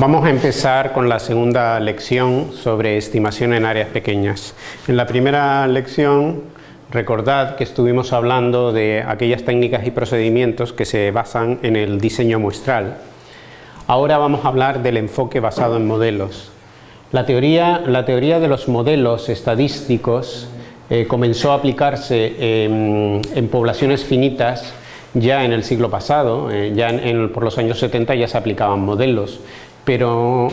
Vamos a empezar con la segunda lección sobre estimación en áreas pequeñas. En la primera lección, recordad que estuvimos hablando de aquellas técnicas y procedimientos que se basan en el diseño muestral. Ahora vamos a hablar del enfoque basado en modelos. La teoría, la teoría de los modelos estadísticos eh, comenzó a aplicarse en, poblaciones finitas ya en el siglo pasado, eh, ya por los años 70 ya se aplicaban modelos pero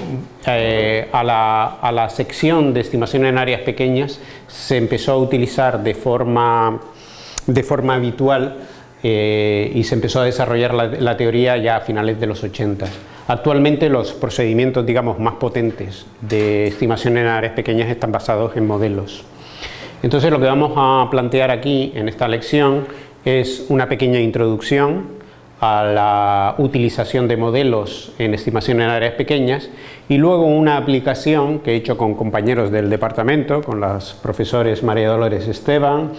eh, a, la, sección de estimación en áreas pequeñas se empezó a utilizar de forma, de forma habitual eh, y se empezó a desarrollar la, teoría ya a finales de los 80. Actualmente los procedimientos digamos, más potentes de estimación en áreas pequeñas están basados en modelos. Entonces lo que vamos a plantear aquí en esta lección es una pequeña introducción a la utilización de modelos en estimación en áreas pequeñas y luego una aplicación que he hecho con compañeros del departamento, con los profesores María Dolores Esteban,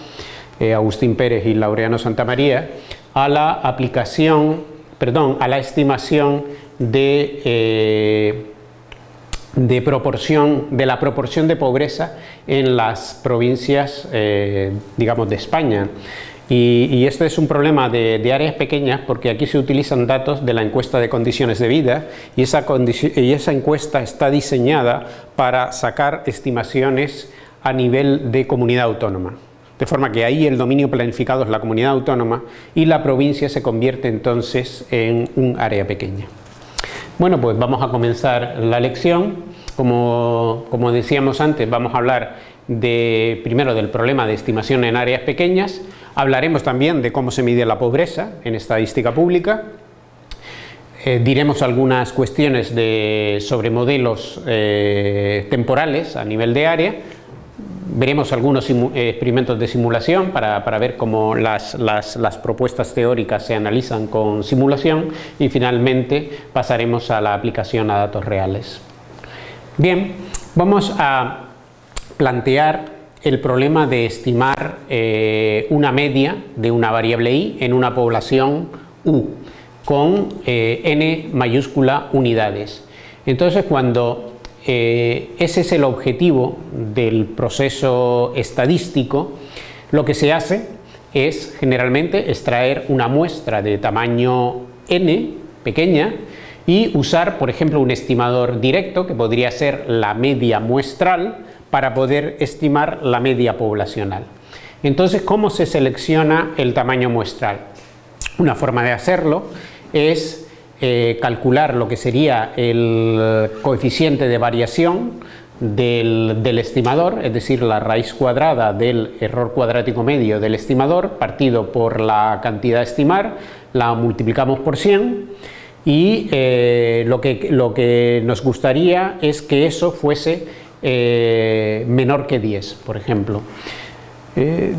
eh, Agustín Pérez y Laureano Santamaría, a la aplicación, perdón, a la estimación de, eh, de, proporción, de la proporción de pobreza en las provincias, eh, digamos, de España. Y, este es un problema de, áreas pequeñas porque aquí se utilizan datos de la encuesta de condiciones de vida y esa, y esa encuesta está diseñada para sacar estimaciones a nivel de comunidad autónoma. De forma que ahí el dominio planificado es la comunidad autónoma y la provincia se convierte entonces en un área pequeña. Bueno, pues vamos a comenzar la lección. Como, decíamos antes, vamos a hablar de, primero del problema de estimación en áreas pequeñas, Hablaremos también de cómo se mide la pobreza en estadística pública. Eh, diremos algunas cuestiones sobre modelos eh, temporales a nivel de área. Veremos algunos eh, experimentos de simulación para, ver cómo las, las, propuestas teóricas se analizan con simulación y finalmente pasaremos a la aplicación a datos reales. Bien, vamos a plantear el problema de estimar eh, una media de una variable i en una población u con eh, n mayúscula unidades. Entonces cuando eh, ese es el objetivo del proceso estadístico, lo que se hace es generalmente extraer una muestra de tamaño n pequeña y usar, por ejemplo, un estimador directo que podría ser la media muestral para poder estimar la media poblacional. Entonces, ¿cómo se selecciona el tamaño muestral? Una forma de hacerlo es eh, calcular lo que sería el coeficiente de variación del, estimador, es decir, la raíz cuadrada del error cuadrático medio del estimador partido por la cantidad a estimar, la multiplicamos por 100 y eh, lo que nos gustaría es que eso fuese eh, menor que 10, por ejemplo. Eh,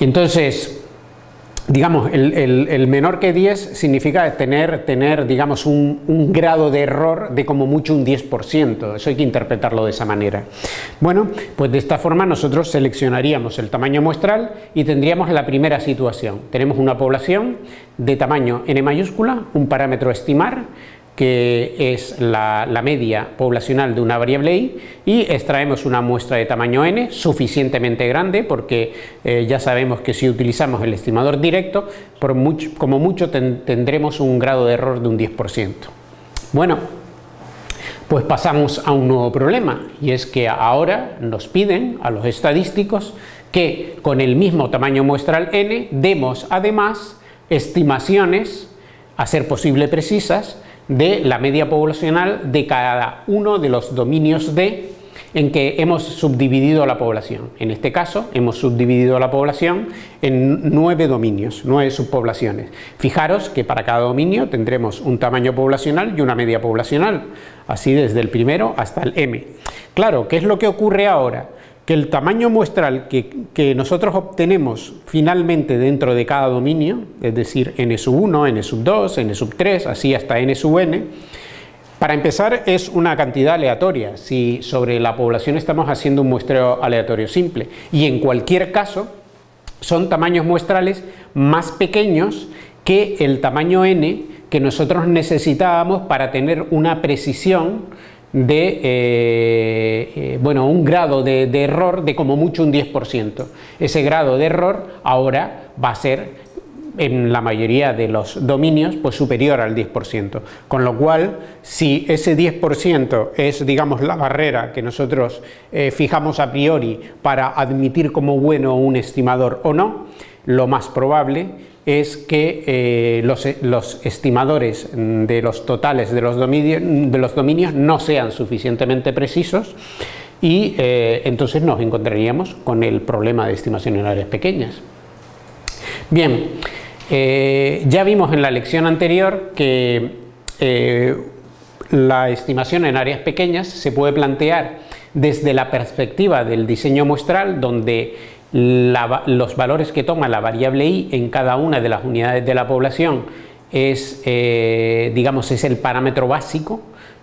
entonces, digamos, el, menor que 10 significa tener, tener digamos, un, grado de error de como mucho un 10%. Eso hay que interpretarlo de esa manera. Bueno, pues de esta forma nosotros seleccionaríamos el tamaño muestral y tendríamos la primera situación. Tenemos una población de tamaño n mayúscula, un parámetro estimar, que es la, media poblacional de una variable y extraemos una muestra de tamaño n suficientemente grande, porque eh, ya sabemos que si utilizamos el estimador directo, por mucho, como mucho tendremos un grado de error de un 10%. Bueno, pues pasamos a un nuevo problema, y es que ahora nos piden a los estadísticos que con el mismo tamaño muestral n demos además estimaciones, a ser posible precisas, de la media poblacional de cada uno de los dominios D en que hemos subdividido la población. En este caso, hemos subdividido la población en nueve dominios, nueve subpoblaciones. Fijaros que para cada dominio tendremos un tamaño poblacional y una media poblacional, así desde el primero hasta el M. Claro, ¿qué es lo que ocurre ahora? Que el tamaño muestral que, nosotros obtenemos finalmente dentro de cada dominio, es decir, n sub 1, n sub 2, n sub 3, así hasta n sub n, para empezar es una cantidad aleatoria, si sobre la población estamos haciendo un muestreo aleatorio simple, y en cualquier caso son tamaños muestrales más pequeños que el tamaño n que nosotros necesitábamos para tener una precisión de eh, eh, bueno, un grado de, error de como mucho un 10%. Ese grado de error ahora va a ser en la mayoría de los dominios pues superior al 10%. Con lo cual, si ese 10% es, digamos, la barrera que nosotros eh, fijamos a priori para admitir como bueno un estimador o no, lo más probable es que eh, los, estimadores de los totales de los, dominios, no sean suficientemente precisos y eh, entonces nos encontraríamos con el problema de estimación en áreas pequeñas. Bien, eh, ya vimos en la lección anterior que eh, la estimación en áreas pequeñas se puede plantear desde la perspectiva del diseño muestral, donde los valores que toma la variable i en cada una de las unidades de la población es, eh, digamos, es el parámetro básico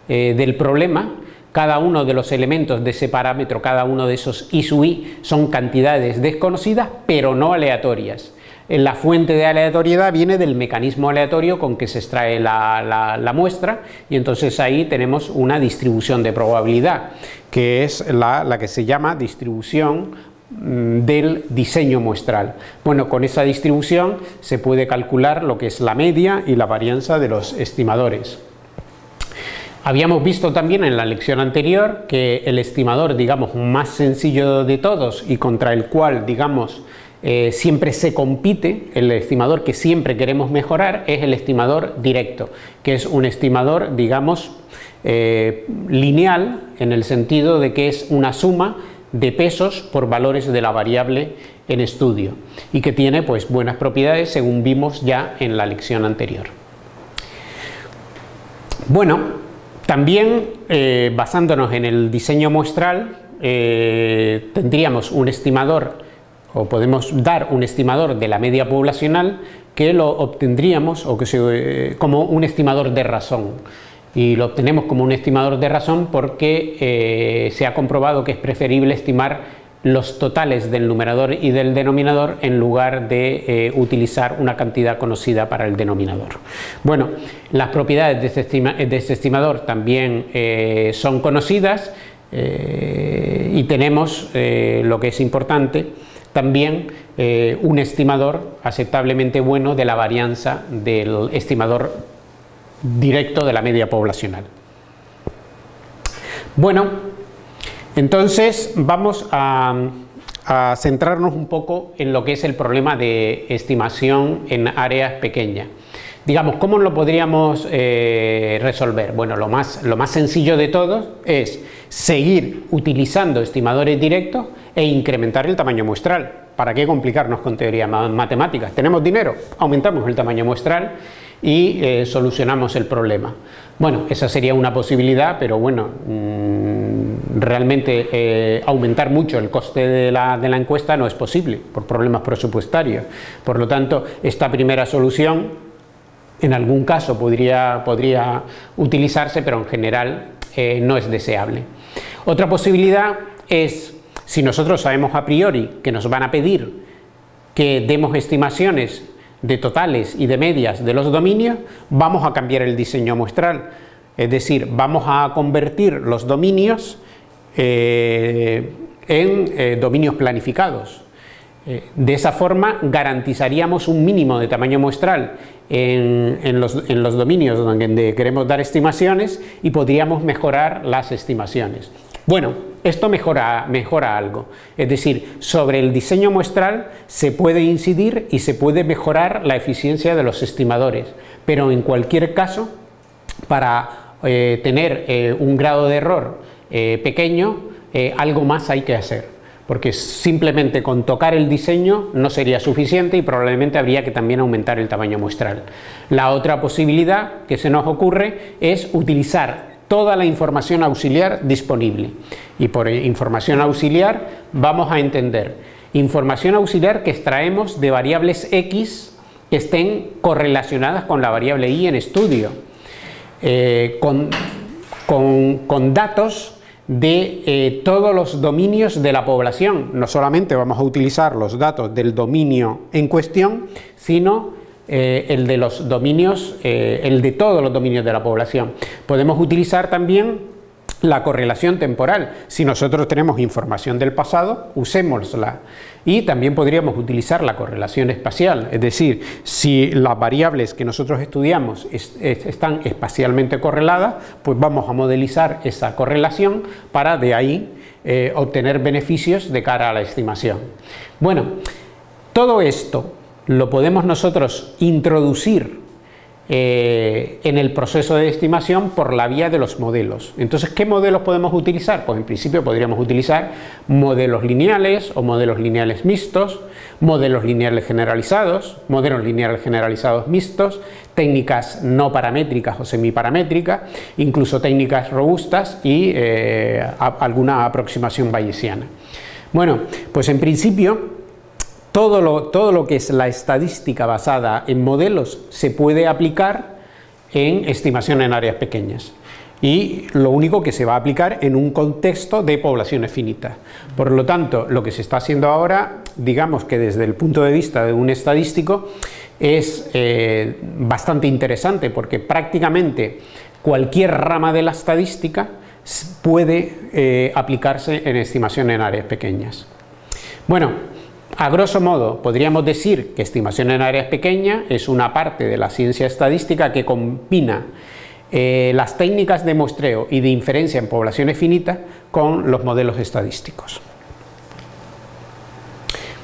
del problema. Cada uno de los elementos de ese parámetro, cada uno de esos i sub i, son cantidades desconocidas, pero no aleatorias. La fuente de aleatoriedad viene del mecanismo aleatorio con que se extrae la, muestra y entonces ahí tenemos una distribución de probabilidad, que es la, que se llama distribución del diseño muestral. Bueno, con esa distribución se puede calcular lo que es la media y la varianza de los estimadores. Habíamos visto también en la lección anterior que el estimador, digamos, más sencillo de todos y contra el cual, digamos, eh, siempre se compite, el estimador que siempre queremos mejorar es el estimador directo, que es un estimador, digamos, eh, lineal en el sentido de que es una suma de pesos por valores de la variable en estudio y que tiene pues buenas propiedades según vimos ya en la lección anterior. Bueno, también eh, basándonos en el diseño muestral tendríamos un estimador o podemos dar un estimador de la media poblacional que lo obtendríamos o que eh, como un estimador de razón. Y lo obtenemos como un estimador de razón porque eh, se ha comprobado que es preferible estimar los totales del numerador y del denominador en lugar de eh, utilizar una cantidad conocida para el denominador. Bueno, las propiedades de este, estimador también son conocidas y tenemos lo que es importante también eh, un estimador aceptablemente bueno de la varianza del estimador directo de la media poblacional. Bueno, entonces vamos a, centrarnos un poco en lo que es el problema de estimación en áreas pequeñas. Digamos, ¿cómo lo podríamos eh, resolver? Bueno, lo más, lo más sencillo de todo es seguir utilizando estimadores directos e incrementar el tamaño muestral. ¿Para qué complicarnos con teoría matemáticas? ¿Tenemos dinero? Aumentamos el tamaño muestral y eh, solucionamos el problema. Bueno, esa sería una posibilidad, pero bueno, mm, realmente eh, aumentar mucho el coste de la, encuesta no es posible por problemas presupuestarios. Por lo tanto, esta primera solución en algún caso podría, podría utilizarse, pero en general eh, no es deseable. Otra posibilidad es si nosotros sabemos a priori que nos van a pedir que demos estimaciones de totales y de medias de los dominios, vamos a cambiar el diseño muestral. Es decir, vamos a convertir los dominios eh, en eh, dominios planificados. Eh, de esa forma garantizaríamos un mínimo de tamaño muestral en, los, dominios donde queremos dar estimaciones y podríamos mejorar las estimaciones. Bueno, esto mejora, algo, es decir, sobre el diseño muestral se puede incidir y se puede mejorar la eficiencia de los estimadores, pero en cualquier caso, para eh, tener eh, un grado de error pequeño, algo más hay que hacer porque simplemente con tocar el diseño no sería suficiente y probablemente habría que también aumentar el tamaño muestral. La otra posibilidad que se nos ocurre es utilizar toda la información auxiliar disponible. Y por información auxiliar vamos a entender información auxiliar que extraemos de variables X que estén correlacionadas con la variable Y en estudio, eh, con, con datos de eh, todos los dominios de la población. No solamente vamos a utilizar los datos del dominio en cuestión, sino eh, el de los dominios, eh, el de todos los dominios de la población. Podemos utilizar también la correlación temporal. Si nosotros tenemos información del pasado, usémosla. Y también podríamos utilizar la correlación espacial, es decir, si las variables que nosotros estudiamos están espacialmente correladas, pues vamos a modelizar esa correlación para de ahí eh, obtener beneficios de cara a la estimación. Bueno, todo esto lo podemos nosotros introducir eh, en el proceso de estimación por la vía de los modelos. Entonces, ¿qué modelos podemos utilizar? Pues en principio podríamos utilizar modelos lineales o modelos lineales mixtos, modelos lineales generalizados, modelos lineales generalizados mixtos, técnicas no paramétricas o semiparamétricas, incluso técnicas robustas y eh, alguna aproximación bayesiana. Bueno, pues en principio todo lo, que es la estadística basada en modelos se puede aplicar en estimación en áreas pequeñas y lo único que se va a aplicar en un contexto de poblaciones finitas. Por lo tanto, lo que se está haciendo ahora, digamos que desde el punto de vista de un estadístico, es eh, bastante interesante porque prácticamente cualquier rama de la estadística puede eh, aplicarse en estimación en áreas pequeñas. Bueno, a grosso modo, podríamos decir que estimación en áreas pequeñas es una parte de la ciencia estadística que combina eh, las técnicas de muestreo y de inferencia en poblaciones finitas con los modelos estadísticos.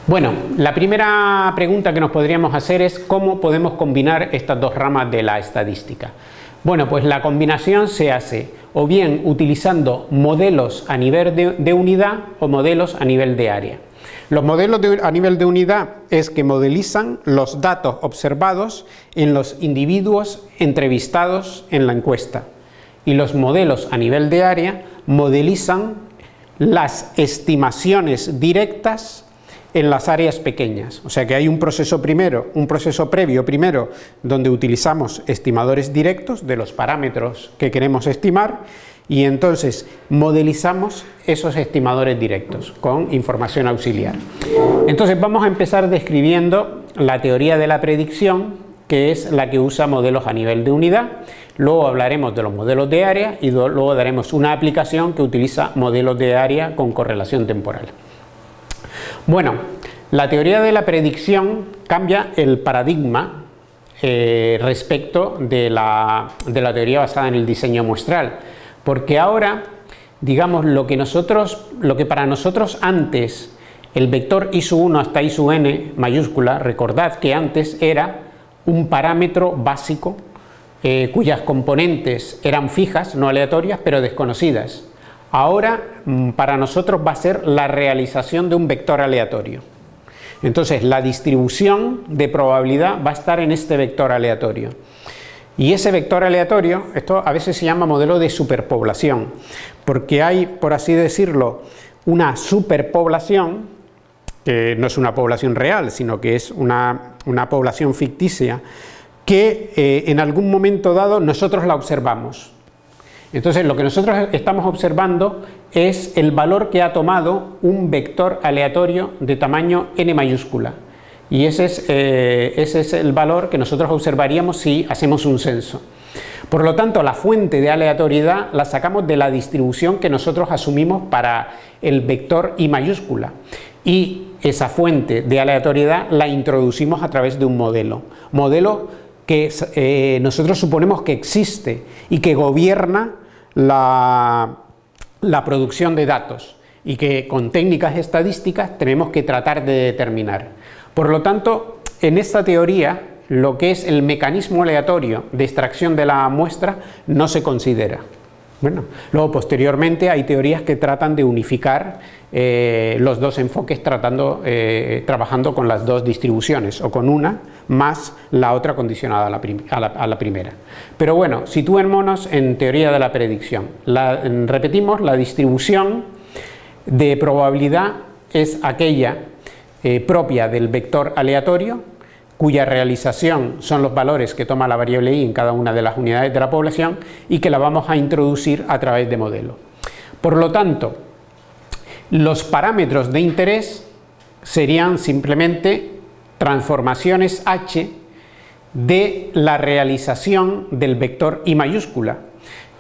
Bueno, la primera pregunta que nos podríamos hacer es cómo podemos combinar estas dos ramas de la estadística. Bueno, pues la combinación se hace o bien utilizando modelos a nivel de unidad o modelos a nivel de área. Los modelos a nivel de unidad es que modelizan los datos observados en los individuos entrevistados en la encuesta. Y los modelos a nivel de área modelizan las estimaciones directas en las áreas pequeñas. O sea que hay un proceso primero, un proceso previo primero, donde utilizamos estimadores directos de los parámetros que queremos estimar y entonces modelizamos esos estimadores directos con información auxiliar. Entonces vamos a empezar describiendo la teoría de la predicción, que es la que usa modelos a nivel de unidad. Luego hablaremos de los modelos de área y luego daremos una aplicación que utiliza modelos de área con correlación temporal. Bueno, la teoría de la predicción cambia el paradigma eh, respecto de la, de la teoría basada en el diseño muestral porque ahora, digamos, lo que nosotros, lo que para nosotros antes el vector I 1 hasta I n mayúscula, recordad que antes era un parámetro básico eh, cuyas componentes eran fijas, no aleatorias, pero desconocidas. Ahora mm, para nosotros va a ser la realización de un vector aleatorio. Entonces la distribución de probabilidad va a estar en este vector aleatorio. Y ese vector aleatorio, esto a veces se llama modelo de superpoblación, porque hay, por así decirlo, una superpoblación, que no es una población real, sino que es una, población ficticia, que eh, en algún momento dado nosotros la observamos. Entonces lo que nosotros estamos observando es el valor que ha tomado un vector aleatorio de tamaño n mayúscula y ese es, eh, ese es el valor que nosotros observaríamos si hacemos un censo. Por lo tanto, la fuente de aleatoriedad la sacamos de la distribución que nosotros asumimos para el vector I mayúscula. Y esa fuente de aleatoriedad la introducimos a través de un modelo. Modelo que eh, nosotros suponemos que existe y que gobierna la producción de datos y que con técnicas estadísticas tenemos que tratar de determinar. Por lo tanto, en esta teoría, lo que es el mecanismo aleatorio de extracción de la muestra no se considera. Bueno, luego posteriormente hay teorías que tratan de unificar eh, los dos enfoques eh, trabajando con las dos distribuciones o con una más la otra condicionada a la, primera. Pero bueno, situémonos en teoría de la predicción. repetimos, la distribución de probabilidad es aquella eh, propia del vector aleatorio, cuya realización son los valores que toma la variable i en cada una de las unidades de la población y que la vamos a introducir a través de modelo. Por lo tanto, los parámetros de interés serían simplemente transformaciones h de la realización del vector I mayúscula.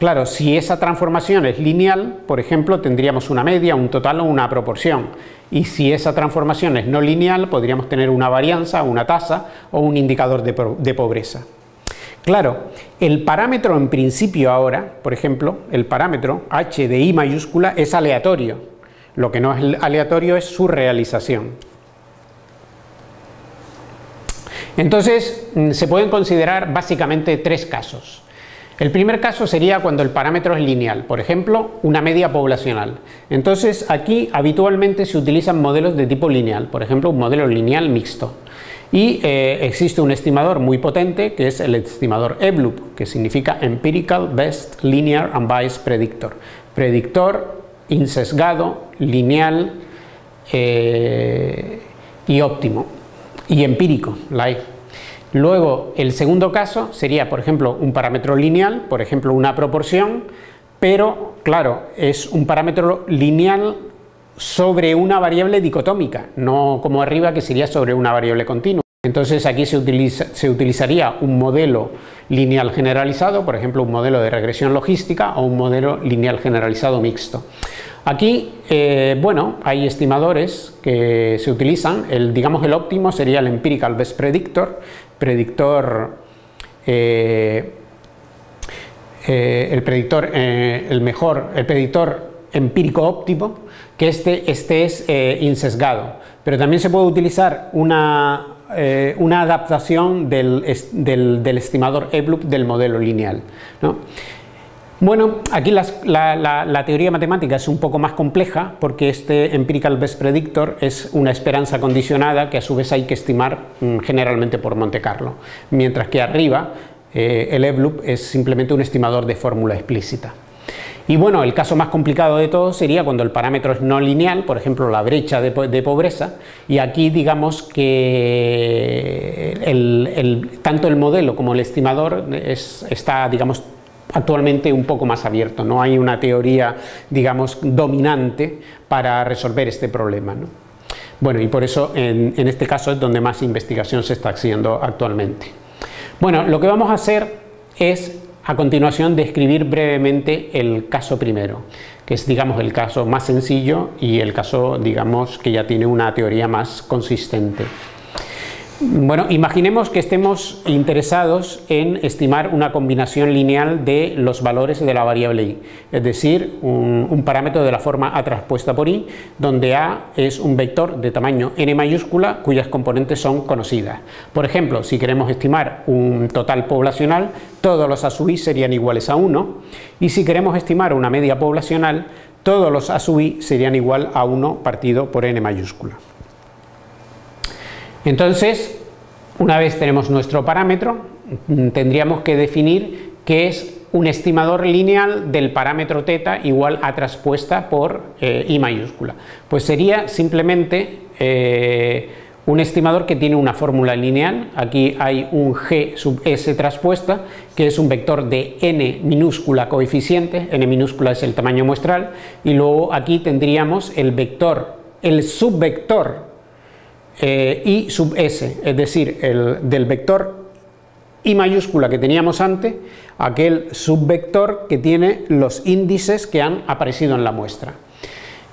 Claro, si esa transformación es lineal, por ejemplo, tendríamos una media, un total o una proporción. Y si esa transformación es no lineal, podríamos tener una varianza, una tasa o un indicador de, pobreza. Claro, el parámetro en principio ahora, por ejemplo, el parámetro h de i mayúscula es aleatorio. Lo que no es aleatorio es su realización. Entonces, mm, se pueden considerar básicamente tres casos. El primer caso sería cuando el parámetro es lineal, por ejemplo, una media poblacional. Entonces, aquí habitualmente se utilizan modelos de tipo lineal, por ejemplo, un modelo lineal mixto. Y eh, existe un estimador muy potente que es el estimador EBLOOP, que significa Empirical Best Linear Unbiased Predictor. Predictor insesgado, lineal eh, y óptimo y empírico, la Luego, el segundo caso sería, por ejemplo, un parámetro lineal, por ejemplo, una proporción, pero, claro, es un parámetro lineal sobre una variable dicotómica, no como arriba que sería sobre una variable continua. Entonces aquí se, utilizaría un modelo lineal generalizado, por ejemplo un modelo de regresión logística o un modelo lineal generalizado mixto. Aquí, eh, bueno, hay estimadores que se utilizan, el, digamos el óptimo sería el Empirical Best Predictor, predictor, eh, eh, el predictor, el mejor, el predictor empírico óptimo, que este, este es insesgado. Pero también se puede utilizar una, una adaptación del, del, estimador EBLOOP del modelo lineal. ¿no? Bueno, aquí la, teoría matemática es un poco más compleja porque este empirical best predictor es una esperanza condicionada que a su vez hay que estimar mm, generalmente por Monte Carlo, mientras que arriba eh, el EVLOOP es simplemente un estimador de fórmula explícita. Y bueno, el caso más complicado de todo sería cuando el parámetro es no lineal, por ejemplo la brecha de, pobreza, y aquí digamos que tanto el modelo como el estimador está digamos actualmente un poco más abierto, no hay una teoría, digamos, dominante para resolver este problema. Bueno, y por eso en, este caso es donde más investigación se está haciendo actualmente. Bueno, lo que vamos a hacer es a continuación describir brevemente el caso primero, que es digamos el caso más sencillo y el caso digamos que ya tiene una teoría más consistente. Bueno, imaginemos que estemos interesados en estimar una combinación lineal de los valores de la variable i, es decir, un, parámetro de la forma a transpuesta por i, donde a es un vector de tamaño n mayúscula cuyas componentes son conocidas. Por ejemplo, si queremos estimar un total poblacional, todos los a sub i serían iguales a 1, y si queremos estimar una media poblacional, todos los a sub i serían igual a 1 partido por n mayúscula. Entonces, una vez tenemos nuestro parámetro, mm, tendríamos que definir que es un estimador lineal del parámetro teta igual a traspuesta por eh, i mayúscula. Pues sería simplemente eh, un estimador que tiene una fórmula lineal, aquí hay un g sub s traspuesta, que es un vector de n minúscula coeficiente, n minúscula es el tamaño muestral, y luego aquí tendríamos el vector, el subvector eh, i sub s, es decir, el, del vector i mayúscula que teníamos antes, aquel subvector que tiene los índices que han aparecido en la muestra.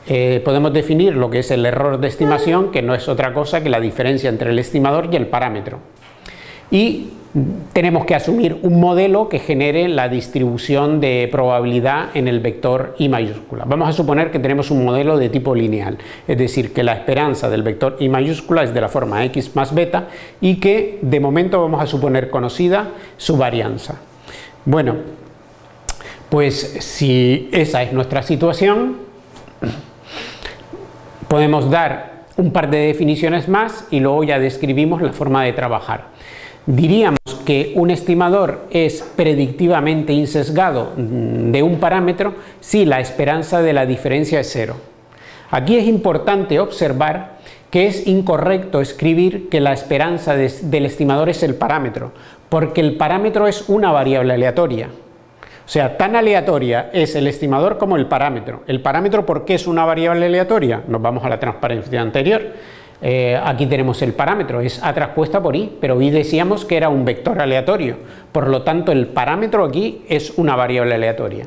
Eh, podemos definir lo que es el error de estimación, que no es otra cosa que la diferencia entre el estimador y el parámetro. Y tenemos que asumir un modelo que genere la distribución de probabilidad en el vector i mayúscula. Vamos a suponer que tenemos un modelo de tipo lineal, es decir, que la esperanza del vector i mayúscula es de la forma x más beta y que de momento vamos a suponer conocida su varianza. Bueno, pues si esa es nuestra situación, podemos dar un par de definiciones más y luego ya describimos la forma de trabajar. Diríamos que un estimador es predictivamente insesgado de un parámetro si la esperanza de la diferencia es cero. Aquí es importante observar que es incorrecto escribir que la esperanza del estimador es el parámetro, porque el parámetro es una variable aleatoria. O sea, tan aleatoria es el estimador como el parámetro. ¿El parámetro por qué es una variable aleatoria? Nos vamos a la transparencia anterior. Eh, aquí tenemos el parámetro, es A traspuesta por I, pero I decíamos que era un vector aleatorio, por lo tanto el parámetro aquí es una variable aleatoria.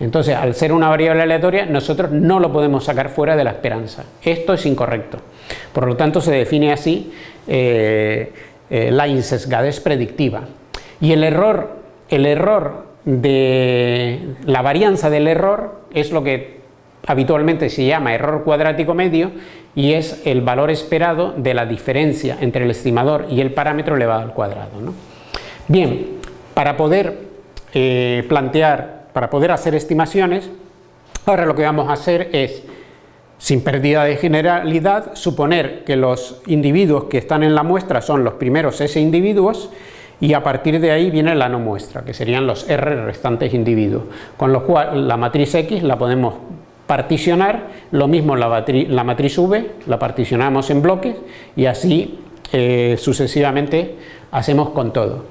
Entonces, al ser una variable aleatoria, nosotros no lo podemos sacar fuera de la esperanza. Esto es incorrecto. Por lo tanto, se define así eh, eh, la insesgadez predictiva. Y el error, el error de la varianza del error es lo que habitualmente se llama error cuadrático medio y es el valor esperado de la diferencia entre el estimador y el parámetro elevado al cuadrado. Bien, para poder eh, plantear, para poder hacer estimaciones, ahora lo que vamos a hacer es, sin pérdida de generalidad, suponer que los individuos que están en la muestra son los primeros S individuos y a partir de ahí viene la no muestra, que serían los R restantes individuos, con lo cual la matriz X la podemos particionar, lo mismo la, la matriz V, la particionamos en bloques y así eh, sucesivamente hacemos con todo.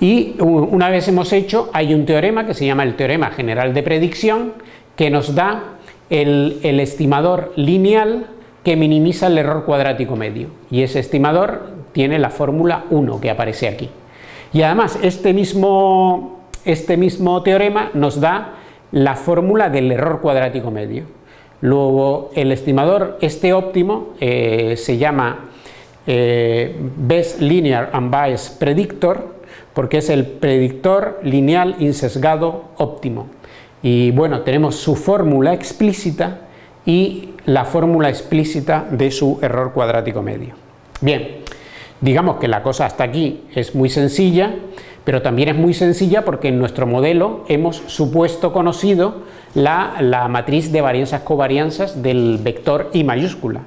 Y una vez hemos hecho, hay un teorema que se llama el teorema general de predicción, que nos da el, el estimador lineal que minimiza el error cuadrático medio. Y ese estimador tiene la fórmula 1 que aparece aquí. Y además este mismo, este mismo teorema nos da la fórmula del error cuadrático medio. Luego, el estimador este óptimo eh, se llama eh, Best Linear Unbiased Predictor porque es el predictor lineal insesgado óptimo. Y bueno, tenemos su fórmula explícita y la fórmula explícita de su error cuadrático medio. Bien, digamos que la cosa hasta aquí es muy sencilla pero también es muy sencilla porque en nuestro modelo hemos supuesto conocido la, matriz de varianzas covarianzas del vector I mayúscula.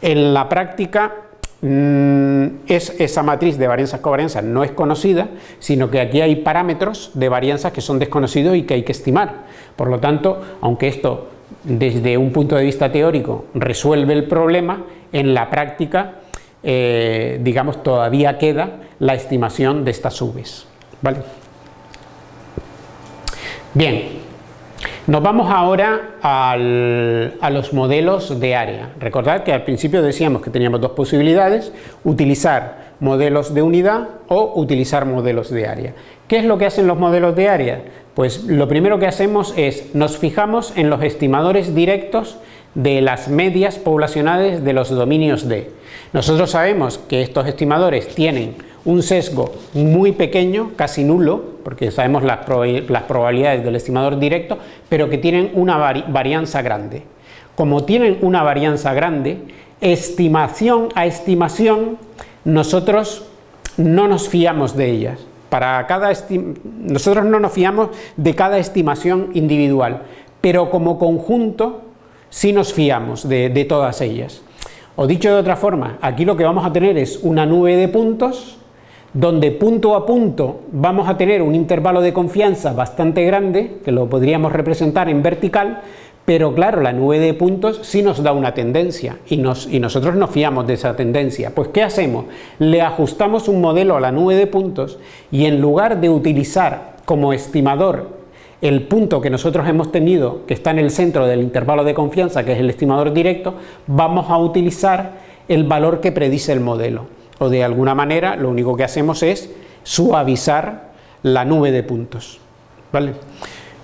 En la práctica mm, es, esa matriz de varianzas covarianzas no es conocida, sino que aquí hay parámetros de varianzas que son desconocidos y que hay que estimar. Por lo tanto, aunque esto desde un punto de vista teórico resuelve el problema, en la práctica eh, digamos, todavía queda la estimación de estas V's. ¿Vale? Bien, nos vamos ahora a los modelos de área. Recordad que al principio decíamos que teníamos dos posibilidades, utilizar modelos de unidad o utilizar modelos de área. ¿Qué es lo que hacen los modelos de área? Pues lo primero que hacemos es nos fijamos en los estimadores directos de las medias poblacionales de los dominios D. Nosotros sabemos que estos estimadores tienen un sesgo muy pequeño, casi nulo, porque sabemos las, probabilidades del estimador directo, pero que tienen una varianza grande. Como tienen una varianza grande, estimación a estimación, nosotros no nos fiamos de ellas. Para cada nosotros no nos fiamos de cada estimación individual, pero como conjunto sí nos fiamos de todas ellas. O dicho de otra forma, aquí lo que vamos a tener es una nube de puntos donde punto a punto vamos a tener un intervalo de confianza bastante grande, que lo podríamos representar en vertical, pero claro, la nube de puntos sí nos da una tendencia y, nosotros nos fiamos de esa tendencia. Pues ¿qué hacemos? Le ajustamos un modelo a la nube de puntos y en lugar de utilizar como estimador el punto que nosotros hemos tenido, que está en el centro del intervalo de confianza, que es el estimador directo, vamos a utilizar el valor que predice el modelo. O de alguna manera lo único que hacemos es suavizar la nube de puntos. ¿Vale?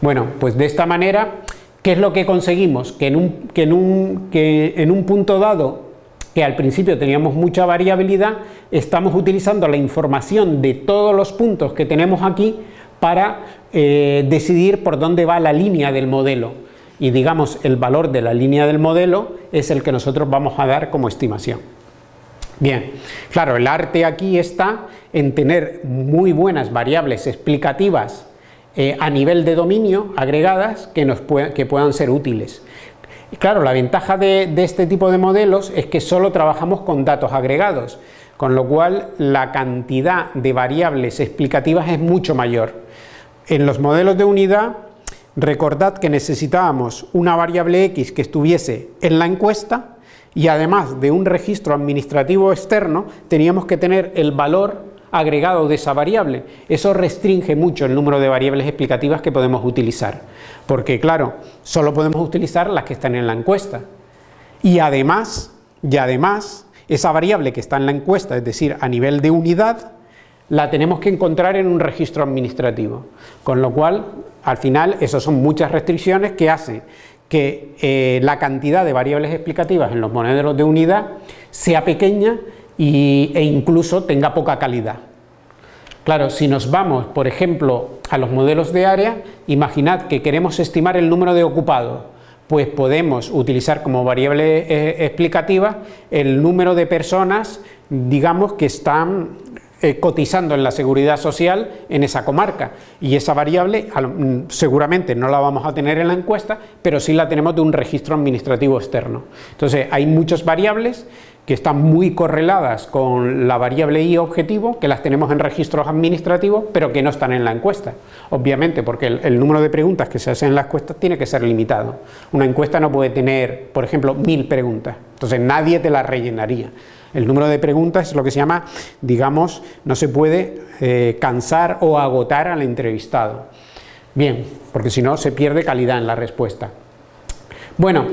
Bueno, pues de esta manera, ¿qué es lo que conseguimos? Que en un, que en un, que en un punto dado que al principio teníamos mucha variabilidad, estamos utilizando la información de todos los puntos que tenemos aquí para eh, decidir por dónde va la línea del modelo. Y digamos, el valor de la línea del modelo es el que nosotros vamos a dar como estimación. Bien, claro, el arte aquí está en tener muy buenas variables explicativas eh, a nivel de dominio agregadas que, puedan ser útiles. claro, la ventaja de, de este tipo de modelos es que solo trabajamos con datos agregados, con lo cual la cantidad de variables explicativas es mucho mayor. En los modelos de unidad, recordad que necesitábamos una variable X que estuviese en la encuesta y además de un registro administrativo externo, teníamos que tener el valor agregado de esa variable. Eso restringe mucho el número de variables explicativas que podemos utilizar, porque claro, solo podemos utilizar las que están en la encuesta. Y además y además esa variable que está en la encuesta, es decir, a nivel de unidad, la tenemos que encontrar en un registro administrativo. Con lo cual, al final, esas son muchas restricciones que hacen que eh, la cantidad de variables explicativas en los modelos de unidad sea pequeña e incluso tenga poca calidad. Claro, si nos vamos, por ejemplo, a los modelos de área, imaginad que queremos estimar el número de ocupados, pues podemos utilizar como variable eh, explicativa el número de personas, digamos, que están eh, cotizando en la seguridad social en esa comarca. Y esa variable mm, seguramente no la vamos a tener en la encuesta, pero sí la tenemos de un registro administrativo externo. Entonces, hay muchas variables que están muy correladas con la variable I objetivo, que las tenemos en registros administrativos, pero que no están en la encuesta. Obviamente, porque el, número de preguntas que se hacen en la encuesta tiene que ser limitado. Una encuesta no puede tener, por ejemplo, mil preguntas, entonces nadie te la rellenaría. El número de preguntas es lo que se llama, digamos, no se puede eh, cansar o agotar al entrevistado. Bien, porque si no se pierde calidad en la respuesta. Bueno,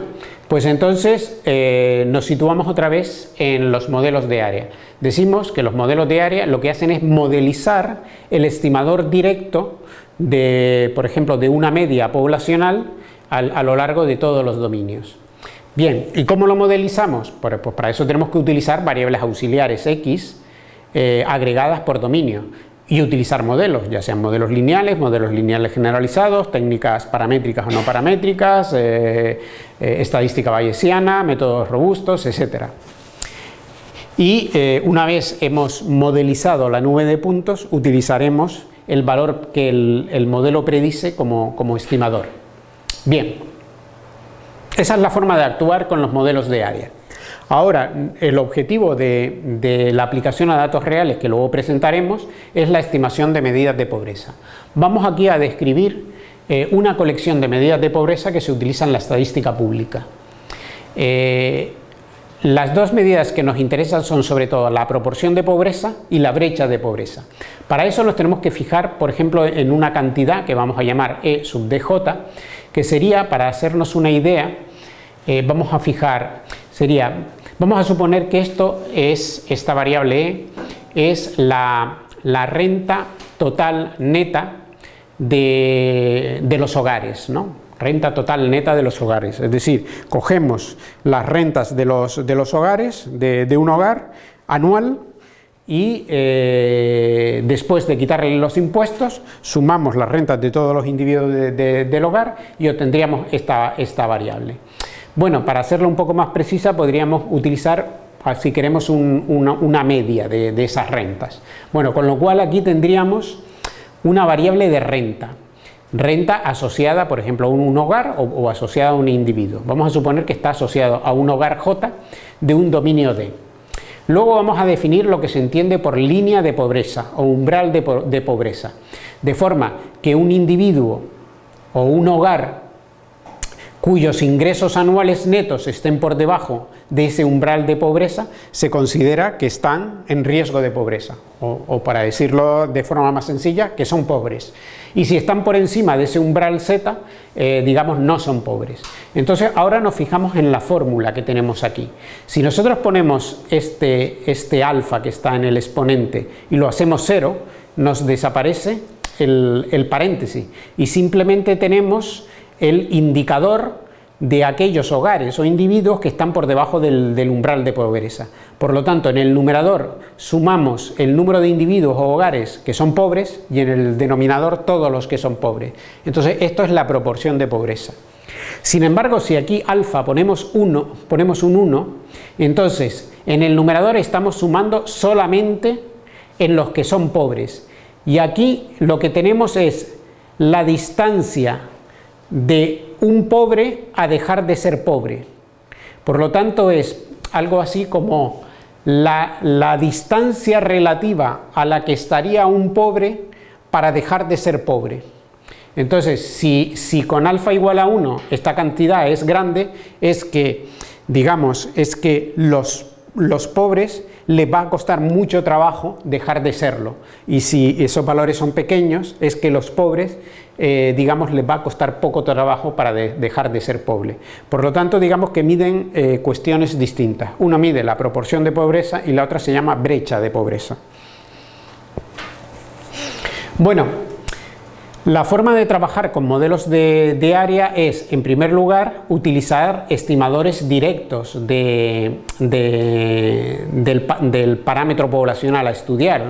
pues entonces eh, nos situamos otra vez en los modelos de área. Decimos que los modelos de área lo que hacen es modelizar el estimador directo de, por ejemplo, de una media poblacional a lo largo de todos los dominios. Bien, ¿y cómo lo modelizamos? Pues, para eso tenemos que utilizar variables auxiliares X eh, agregadas por dominio y utilizar modelos, ya sean modelos lineales, modelos lineales generalizados, técnicas paramétricas o no paramétricas, eh, eh, estadística bayesiana, métodos robustos, etc. Y una vez hemos modelizado la nube de puntos, utilizaremos el valor que el, modelo predice como estimador. Bien, esa es la forma de actuar con los modelos de área. Ahora, el objetivo de, la aplicación a datos reales que luego presentaremos es la estimación de medidas de pobreza. Vamos aquí a describir eh, una colección de medidas de pobreza que se utilizan en la estadística pública. Eh, las dos medidas que nos interesan son sobre todo la proporción de pobreza y la brecha de pobreza. Para eso nos tenemos que fijar, por ejemplo, en una cantidad que vamos a llamar E sub dj, que sería, para hacernos una idea, eh, vamos a fijar, sería Vamos a suponer que esto es, esta variable E, es la, renta total neta de, los hogares, ¿no? Renta total neta de los hogares. Es decir, cogemos las rentas de los, de los hogares, de, un hogar anual, y eh, después de quitarle los impuestos, sumamos las rentas de todos los individuos del hogar y obtendríamos esta, esta variable. Bueno, para hacerlo un poco más precisa podríamos utilizar, ah, si queremos, una, media de, esas rentas. Bueno, con lo cual aquí tendríamos una variable de renta. Renta asociada, por ejemplo, a un, hogar o, o, asociada a un individuo. Vamos a suponer que está asociado a un hogar J de un dominio D. Luego vamos a definir lo que se entiende por línea de pobreza o umbral de pobreza. De forma que un individuo o un hogar cuyos ingresos anuales netos estén por debajo de ese umbral de pobreza, se considera que están en riesgo de pobreza, o, para decirlo de forma más sencilla, que son pobres. Y si están por encima de ese umbral Z, eh, digamos, no son pobres. Entonces, ahora nos fijamos en la fórmula que tenemos aquí. Si nosotros ponemos este, este alfa que está en el exponente y lo hacemos cero, nos desaparece el, el paréntesis y simplemente tenemos el indicador de aquellos hogares o individuos que están por debajo del, umbral de pobreza. Por lo tanto, en el numerador sumamos el número de individuos o hogares que son pobres y en el denominador todos los que son pobres. Entonces, esto es la proporción de pobreza. Sin embargo, si aquí alfa ponemos, uno, ponemos un 1, entonces en el numerador estamos sumando solamente en los que son pobres. Y aquí lo que tenemos es la distancia de un pobre a dejar de ser pobre. Por lo tanto, es algo así como la, distancia relativa a la que estaría un pobre para dejar de ser pobre. Entonces, si, si, con alfa igual a 1 esta cantidad es grande, es que, digamos, es que los, los pobres les va a costar mucho trabajo dejar de serlo. Y si esos valores son pequeños, es que los pobres, eh, digamos, les va a costar poco trabajo para dejar de ser pobre. Por lo tanto, digamos que miden eh, cuestiones distintas. Uno mide la proporción de pobreza y la otra se llama brecha de pobreza. Bueno, la forma de trabajar con modelos de, área es, en primer lugar, utilizar estimadores directos del, parámetro poblacional a estudiar,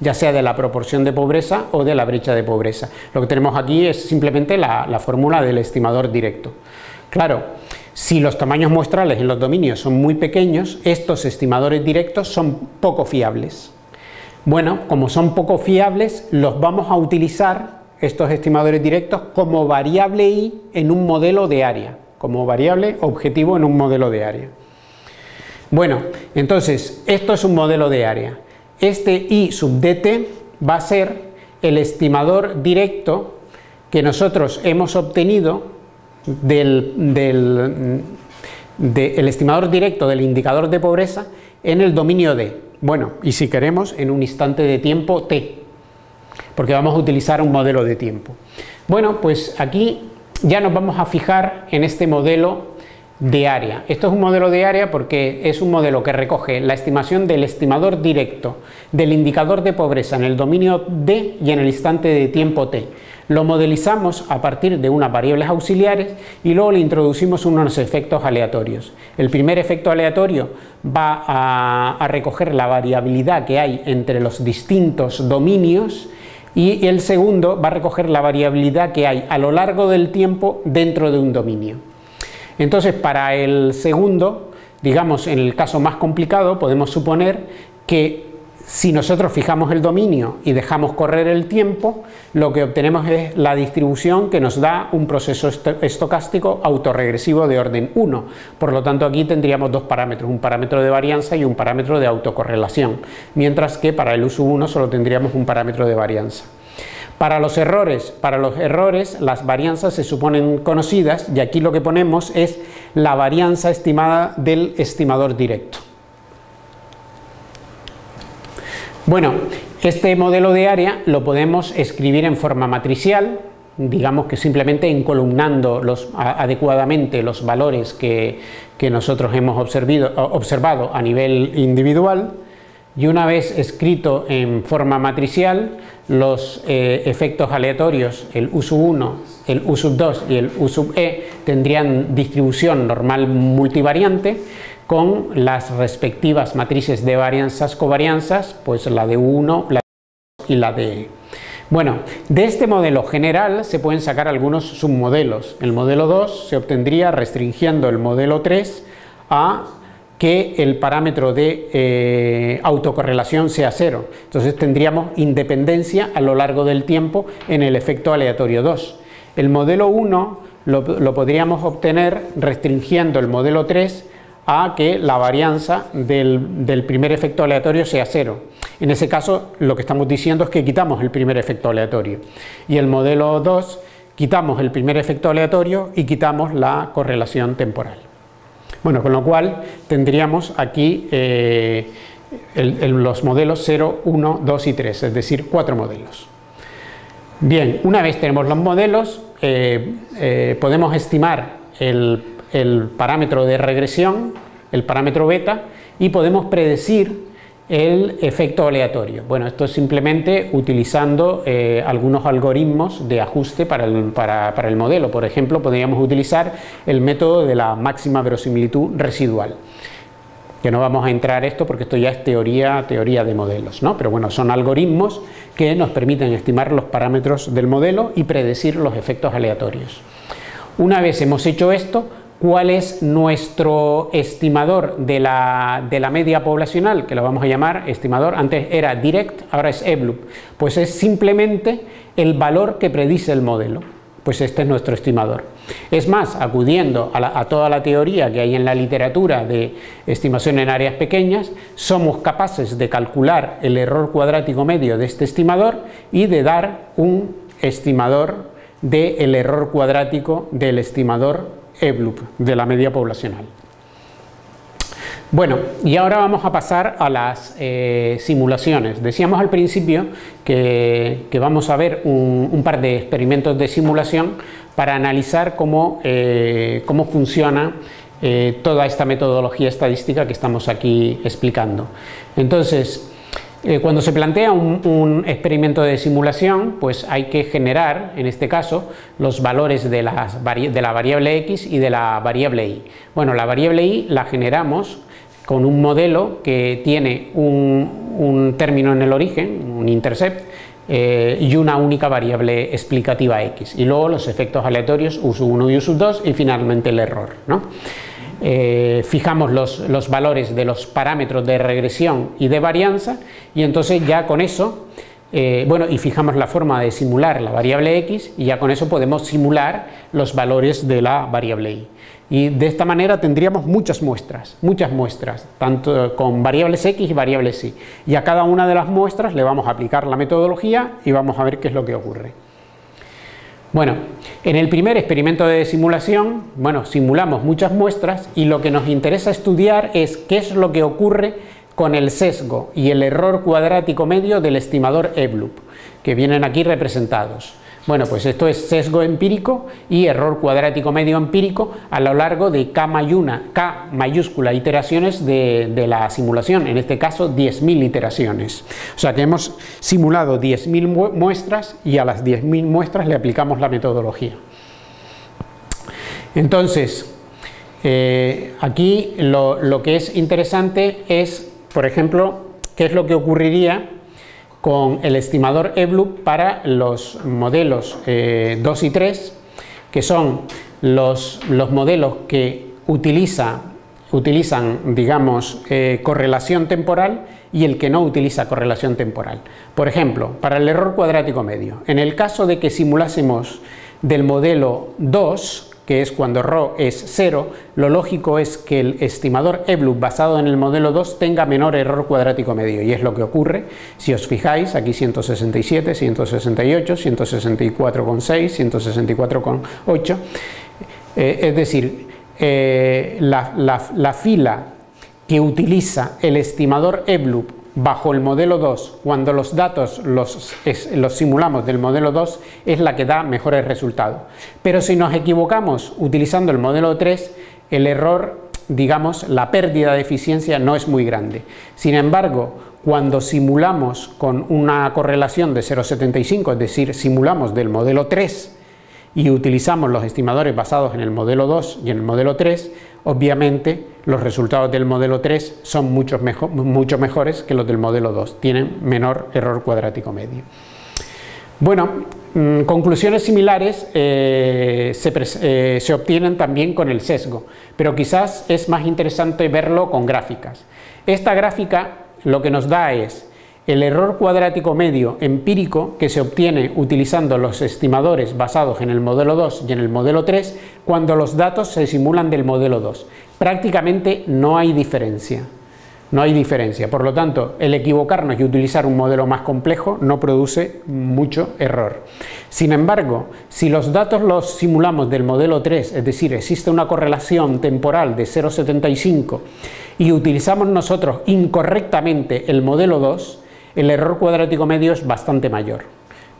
ya sea de la proporción de pobreza o de la brecha de pobreza. Lo que tenemos aquí es simplemente la, la fórmula del estimador directo. Claro, si los tamaños muestrales en los dominios son muy pequeños, estos estimadores directos son poco fiables. Bueno, como son poco fiables, los vamos a utilizar, estos estimadores directos, como variable i en un modelo de área, como variable objetivo en un modelo de área. Bueno, entonces, esto es un modelo de área. Este i sub dt va a ser el estimador directo que nosotros hemos obtenido del, del estimador directo del indicador de pobreza en el dominio D. Bueno, y si queremos, en un instante de tiempo t, porque vamos a utilizar un modelo de tiempo. Bueno, pues aquí ya nos vamos a fijar en este modelo de área. Esto es un modelo de área porque es un modelo que recoge la estimación del estimador directo del indicador de pobreza en el dominio D y en el instante de tiempo t. Lo modelizamos a partir de unas variables auxiliares y luego le introducimos unos efectos aleatorios. El primer efecto aleatorio va a, recoger la variabilidad que hay entre los distintos dominios y el segundo va a recoger la variabilidad que hay a lo largo del tiempo dentro de un dominio. Entonces, para el segundo, digamos, en el caso más complicado, podemos suponer que si nosotros fijamos el dominio y dejamos correr el tiempo, lo que obtenemos es la distribución que nos da un proceso estocástico autorregresivo de orden 1. Por lo tanto, aquí tendríamos dos parámetros, un parámetro de varianza y un parámetro de autocorrelación, mientras que para el uso 1 solo tendríamos un parámetro de varianza. Para los errores, para los errores las varianzas se suponen conocidas y aquí lo que ponemos es la varianza estimada del estimador directo. Bueno, este modelo de área lo podemos escribir en forma matricial, digamos que simplemente encolumnando adecuadamente los valores que, nosotros hemos observado a nivel individual. Y una vez escrito en forma matricial los eh, efectos aleatorios, el U 1, el U 2 y el U E tendrían distribución normal multivariante con las respectivas matrices de varianzas covarianzas, pues la de 1, la de 2 y la de E. Bueno, de este modelo general se pueden sacar algunos submodelos. El modelo 2 se obtendría restringiendo el modelo 3 a que el parámetro de eh, autocorrelación sea cero. Entonces tendríamos independencia a lo largo del tiempo en el efecto aleatorio 2. El modelo 1 lo, lo podríamos obtener restringiendo el modelo 3 a que la varianza del, primer efecto aleatorio sea cero. En ese caso, lo que estamos diciendo es que quitamos el primer efecto aleatorio. Y el modelo 2, quitamos el primer efecto aleatorio y quitamos la correlación temporal. Bueno, con lo cual tendríamos aquí eh, los modelos 0, 1, 2 y 3, es decir, cuatro modelos. Bien, una vez tenemos los modelos, eh, eh, podemos estimar el el parámetro de regresión, el parámetro beta, y podemos predecir el efecto aleatorio. Bueno, esto es simplemente utilizando eh, algunos algoritmos de ajuste para el, para, el, modelo. Por ejemplo, podríamos utilizar el método de la máxima verosimilitud residual. Que no vamos a entrar esto porque esto ya es teoría, teoría de modelos, ¿no? Pero bueno, son algoritmos que nos permiten estimar los parámetros del modelo y predecir los efectos aleatorios. Una vez hemos hecho esto, cuál es nuestro estimador de la, media poblacional, que lo vamos a llamar estimador, antes era direct, ahora es EBLUP, pues es simplemente el valor que predice el modelo, pues este es nuestro estimador. Es más, acudiendo a, toda la teoría que hay en la literatura de estimación en áreas pequeñas, somos capaces de calcular el error cuadrático medio de este estimador y de dar un estimador del error cuadrático del estimador EBLUP de la media poblacional. Bueno, y ahora vamos a pasar a las eh, simulaciones. Decíamos al principio que, vamos a ver un, par de experimentos de simulación para analizar cómo, eh, cómo funciona eh, toda esta metodología estadística que estamos aquí explicando. Entonces, cuando se plantea un, experimento de simulación, pues hay que generar, en este caso, los valores de, la variable x y de la variable y. Bueno, la variable y la generamos con un modelo que tiene un, término en el origen, un intercept, eh, y una única variable explicativa x. Y luego los efectos aleatorios us1 y us2 y finalmente el error. Eh, fijamos los, valores de los parámetros de regresión y de varianza y entonces ya con eso, eh, bueno, y fijamos la forma de simular la variable x y ya con eso podemos simular los valores de la variable y. Y de esta manera tendríamos muchas muestras, muchas muestras, tanto con variables x y variables y. Y a cada una de las muestras le vamos a aplicar la metodología y vamos a ver qué es lo que ocurre. Bueno, en el primer experimento de simulación, bueno, simulamos muchas muestras y lo que nos interesa estudiar es qué es lo que ocurre con el sesgo y el error cuadrático medio del estimador EBLUP, que vienen aquí representados. Bueno, pues esto es sesgo empírico y error cuadrático medio empírico a lo largo de K, K mayúscula iteraciones de, la simulación, en este caso 10.000 iteraciones. O sea que hemos simulado 10.000 muestras y a las 10.000 muestras le aplicamos la metodología. Entonces, eh, aquí lo que es interesante es, por ejemplo, qué es lo que ocurriría con el estimador EBLUP para los modelos 2 eh, y 3, que son los, los modelos que utiliza, utilizan, digamos, eh, correlación temporal y el que no utiliza correlación temporal. Por ejemplo, para el error cuadrático medio, en el caso de que simulásemos del modelo 2, que es cuando ρ es 0, lo lógico es que el estimador EBLUP basado en el modelo 2 tenga menor error cuadrático medio, y es lo que ocurre. Si os fijáis, aquí 167, 168, 164,6, 164,8, es decir, eh, la, la fila que utiliza el estimador EBLUP bajo el modelo 2, cuando los datos los, simulamos del modelo 2, es la que da mejores resultados. Pero si nos equivocamos utilizando el modelo 3, el error, digamos, la pérdida de eficiencia no es muy grande. Sin embargo, cuando simulamos con una correlación de 0,75, es decir, simulamos del modelo 3 y utilizamos los estimadores basados en el modelo 2 y en el modelo 3, obviamente los resultados del modelo 3 son mucho, mejor, mucho mejores que los del modelo 2, tienen menor error cuadrático medio. Bueno, mm, conclusiones similares eh, se, eh, se obtienen también con el sesgo, pero quizás es más interesante verlo con gráficas. Esta gráfica lo que nos da es el error cuadrático medio empírico que se obtiene utilizando los estimadores basados en el modelo 2 y en el modelo 3 cuando los datos se simulan del modelo 2. Prácticamente no hay diferencia. No hay diferencia. Por lo tanto, el equivocarnos y utilizar un modelo más complejo no produce mucho error. Sin embargo, si los datos los simulamos del modelo 3, es decir, existe una correlación temporal de 0,75 y utilizamos nosotros incorrectamente el modelo 2, el error cuadrático medio es bastante mayor,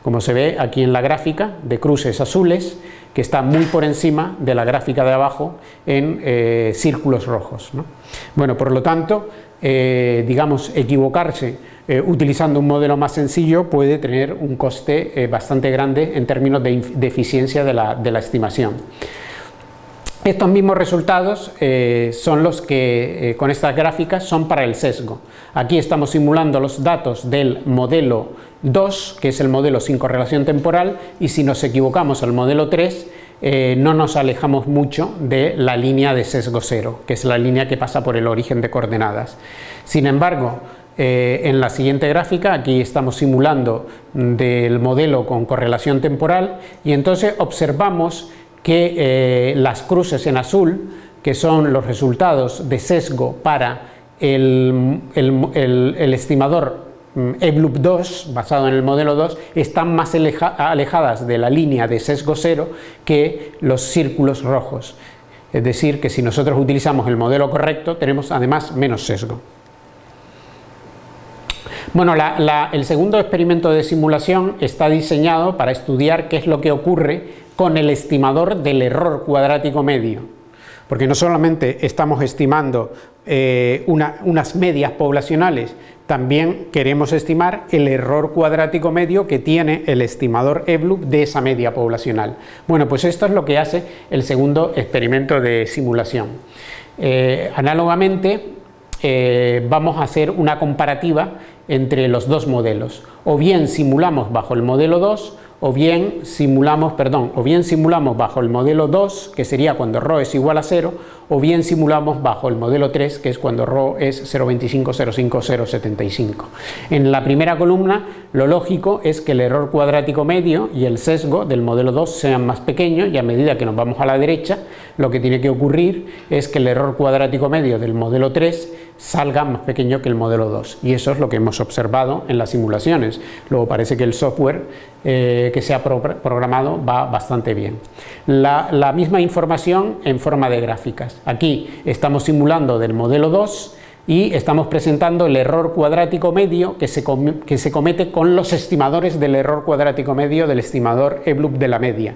como se ve aquí en la gráfica de cruces azules, que está muy por encima de la gráfica de abajo en eh, círculos rojos. Bueno, por lo tanto, eh, digamos, equivocarse eh, utilizando un modelo más sencillo puede tener un coste bastante grande en términos de, eficiencia de la estimación. Estos mismos resultados eh, son los que eh, con estas gráficas son para el sesgo. Aquí estamos simulando los datos del modelo 2, que es el modelo sin correlación temporal, y si nos equivocamos al modelo 3, eh, no nos alejamos mucho de la línea de sesgo cero, que es la línea que pasa por el origen de coordenadas. Sin embargo, en la siguiente gráfica, aquí estamos simulando del modelo con correlación temporal, y entonces observamos que eh, las cruces en azul, que son los resultados de sesgo para el, estimador mm, EBLUP 2, basado en el modelo 2, están más alejadas de la línea de sesgo cero que los círculos rojos. Es decir, que si nosotros utilizamos el modelo correcto, tenemos además menos sesgo. Bueno, el segundo experimento de simulación está diseñado para estudiar qué es lo que ocurre con el estimador del error cuadrático medio. Porque no solamente estamos estimando eh, unas medias poblacionales, también queremos estimar el error cuadrático medio que tiene el estimador EBLUP de esa media poblacional. Bueno, pues esto es lo que hace el segundo experimento de simulación. Eh, análogamente, eh, vamos a hacer una comparativa entre los dos modelos. O bien simulamos bajo el modelo 2 o bien simulamos, perdón, o bien simulamos bajo el modelo 2, que sería cuando ρ es igual a 0, o bien simulamos bajo el modelo 3, que es cuando ρ es 0,25, 0,5, 0,75. En la primera columna, lo lógico es que el error cuadrático medio y el sesgo del modelo 2 sean más pequeños y a medida que nos vamos a la derecha, lo que tiene que ocurrir es que el error cuadrático medio del modelo 3 salga más pequeño que el modelo 2 y eso es lo que hemos observado en las simulaciones. Luego parece que el software eh, que se ha programado va bastante bien. La, misma información en forma de gráficas. Aquí estamos simulando del modelo 2 y estamos presentando el error cuadrático medio que se, que se comete con los estimadores del error cuadrático medio del estimador EBLUP de la media.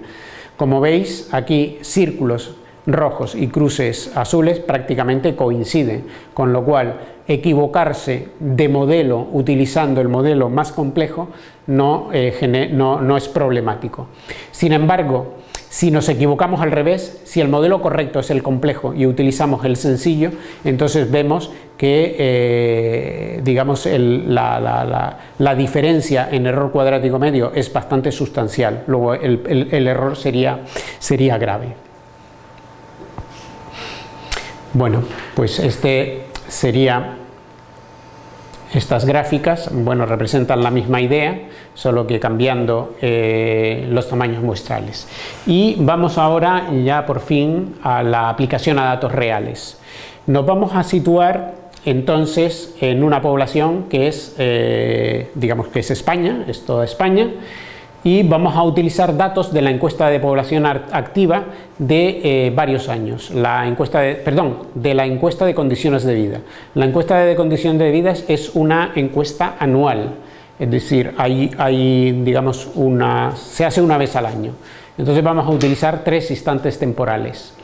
Como veis, aquí círculos rojos y cruces azules prácticamente coinciden, con lo cual equivocarse de modelo utilizando el modelo más complejo no, eh, no, es problemático. Sin embargo, si nos equivocamos al revés, si el modelo correcto es el complejo y utilizamos el sencillo, entonces vemos que eh, digamos la, diferencia en error cuadrático medio es bastante sustancial, luego el, el error sería, sería grave. Bueno, pues este sería estas gráficas, bueno, representan la misma idea, solo que cambiando eh, los tamaños muestrales. Y vamos ahora ya por fin a la aplicación a datos reales. Nos vamos a situar entonces en una población que es, eh, digamos que es España, es toda España, y vamos a utilizar datos de la encuesta de población activa de eh, varios años, la encuesta de, perdón, de la encuesta de condiciones de vida. La encuesta de condiciones de vida es una encuesta anual, es decir, hay, hay, digamos, una, se hace una vez al año. Entonces vamos a utilizar tres instantes temporales.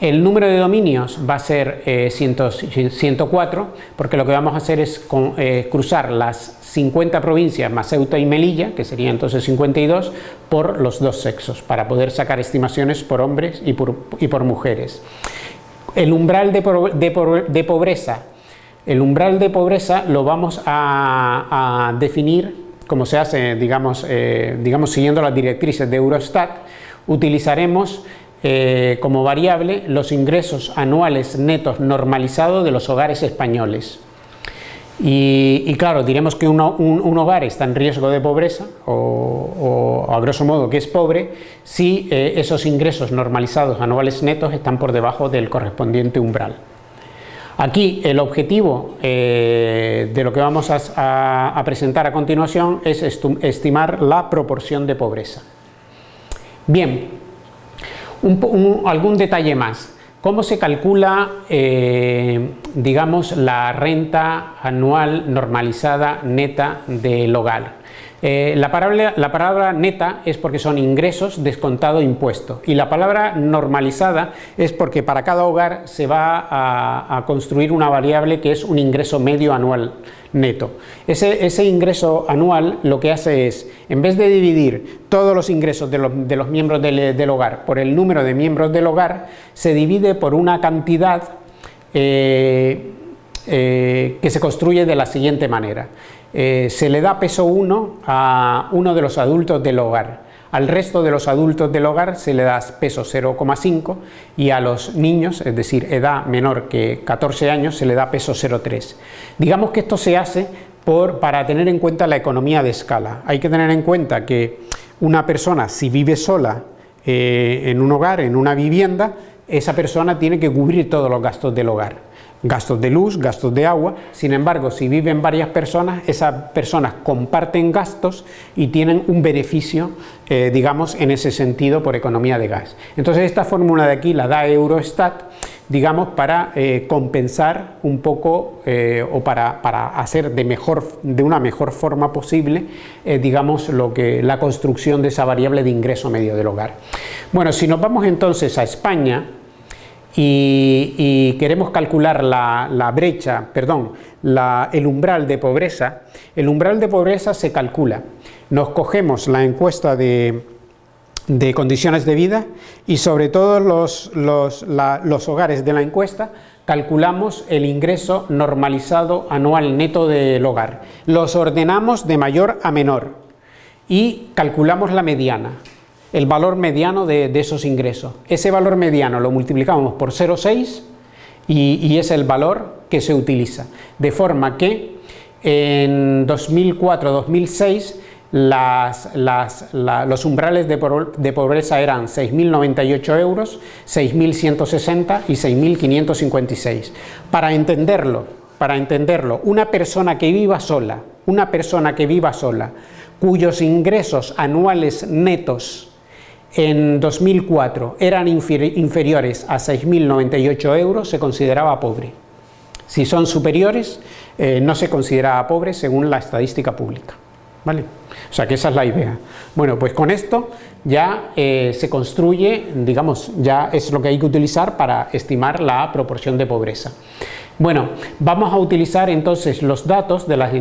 El número de dominios va a ser 104, eh, porque lo que vamos a hacer es eh, cruzar las 50 provincias más Ceuta y Melilla, que serían entonces 52, por los dos sexos, para poder sacar estimaciones por hombres y por, mujeres. El umbral de, pobreza, el umbral de pobreza lo vamos a, definir como se hace, digamos, eh, digamos, siguiendo las directrices de Eurostat, utilizaremos eh, como variable los ingresos anuales netos normalizados de los hogares españoles. Y, claro, diremos que un, hogar está en riesgo de pobreza, o, a grosso modo que es pobre, si eh, esos ingresos normalizados anuales netos están por debajo del correspondiente umbral. Aquí el objetivo eh, de lo que vamos a presentar a continuación es estimar la proporción de pobreza. Bien, algún detalle más. ¿Cómo se calcula, eh, digamos, la renta anual normalizada neta del hogar? Eh, la, palabra, neta es porque son ingresos descontado impuesto y la palabra normalizada es porque para cada hogar se va a, construir una variable que es un ingreso medio anual neto. Ese, ingreso anual lo que hace es, en vez de dividir todos los ingresos de los, miembros del, hogar por el número de miembros del hogar, se divide por una cantidad eh, eh, que se construye de la siguiente manera. Eh, se le da peso 1 a uno de los adultos del hogar. Al resto de los adultos del hogar se le da peso 0,5 y a los niños, es decir, edad menor que 14 años, se le da peso 0,3. Digamos que esto se hace por, para tener en cuenta la economía de escala. Hay que tener en cuenta que una persona, si vive sola eh, en un hogar, en una vivienda, esa persona tiene que cubrir todos los gastos del hogar gastos de luz, gastos de agua. Sin embargo, si viven varias personas, esas personas comparten gastos y tienen un beneficio, eh, digamos, en ese sentido por economía de gas. Entonces, esta fórmula de aquí la da Eurostat, digamos, para eh, compensar un poco eh, o para, hacer de, mejor, de una mejor forma posible, digamos, lo que, la construcción de esa variable de ingreso medio del hogar. Bueno, si nos vamos entonces a España, y, queremos calcular la, brecha, perdón, el umbral de pobreza, el umbral de pobreza se calcula. Nos cogemos la encuesta de, condiciones de vida y sobre todo los, los, hogares de la encuesta calculamos el ingreso normalizado anual neto del hogar. Los ordenamos de mayor a menor y calculamos la mediana el valor mediano de, esos ingresos. Ese valor mediano lo multiplicamos por 0,6 y, es el valor que se utiliza. De forma que en 2004-2006 los umbrales de, de pobreza eran 6.098 euros, 6.160 y 6.556. Para entenderlo, para entenderlo, una persona que viva sola, una persona que viva sola, cuyos ingresos anuales netos en 2004 eran inferiores a 6.098 euros, se consideraba pobre. Si son superiores, eh, no se consideraba pobre según la estadística pública. ¿Vale? O sea que esa es la idea. Bueno, pues con esto ya eh, se construye, digamos, ya es lo que hay que utilizar para estimar la proporción de pobreza. Bueno, vamos a utilizar entonces los datos de las,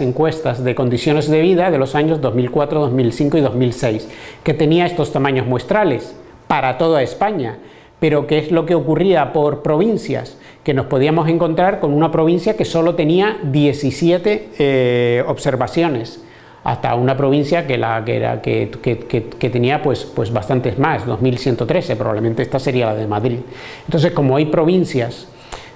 encuestas, de condiciones de vida de los años 2004, 2005 y 2006, que tenía estos tamaños muestrales para toda España. Pero ¿qué es lo que ocurría por provincias? Que nos podíamos encontrar con una provincia que solo tenía 17 eh, observaciones hasta una provincia que, la, que, era, que, que, tenía pues, pues bastantes más, 2113, probablemente esta sería la de Madrid. Entonces, como hay provincias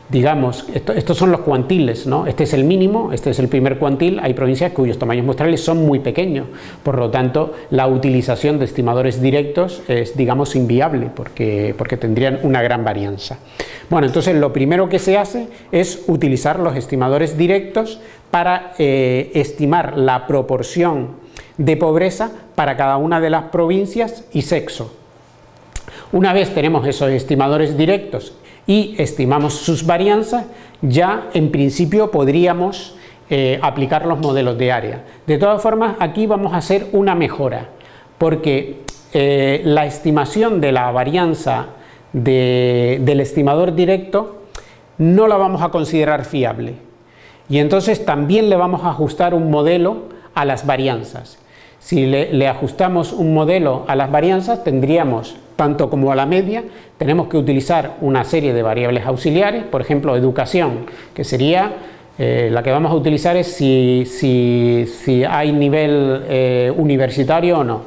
digamos, estos son los cuantiles, ¿no? Este es el mínimo, este es el primer cuantil, hay provincias cuyos tamaños muestrales son muy pequeños, por lo tanto, la utilización de estimadores directos es, digamos, inviable, porque, porque tendrían una gran varianza. Bueno, entonces lo primero que se hace es utilizar los estimadores directos para eh, estimar la proporción de pobreza para cada una de las provincias y sexo. Una vez tenemos esos estimadores directos y estimamos sus varianzas, ya en principio podríamos eh, aplicar los modelos de área. De todas formas, aquí vamos a hacer una mejora, porque eh, la estimación de la varianza del estimador directo no la vamos a considerar fiable. Y entonces también le vamos a ajustar un modelo a las varianzas. Si le, ajustamos un modelo a las varianzas, tendríamos, tanto como a la media, tenemos que utilizar una serie de variables auxiliares, por ejemplo, educación, que sería eh, la que vamos a utilizar es si, hay nivel eh, universitario o no.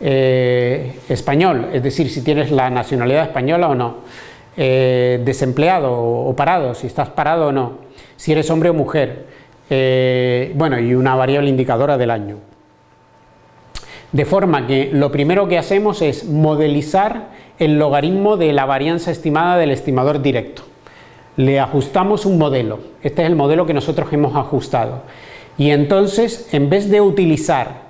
Eh, español, es decir, si tienes la nacionalidad española o no. desempleado o parado, si estás parado o no. Si eres hombre o mujer. bueno, y una variable indicadora del año. De forma que lo primero que hacemos es modelizar el logaritmo de la varianza estimada del estimador directo. Le ajustamos un modelo. Este es el modelo que nosotros hemos ajustado. Y entonces, en vez de utilizar